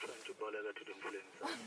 now trying to boleka to the influencer.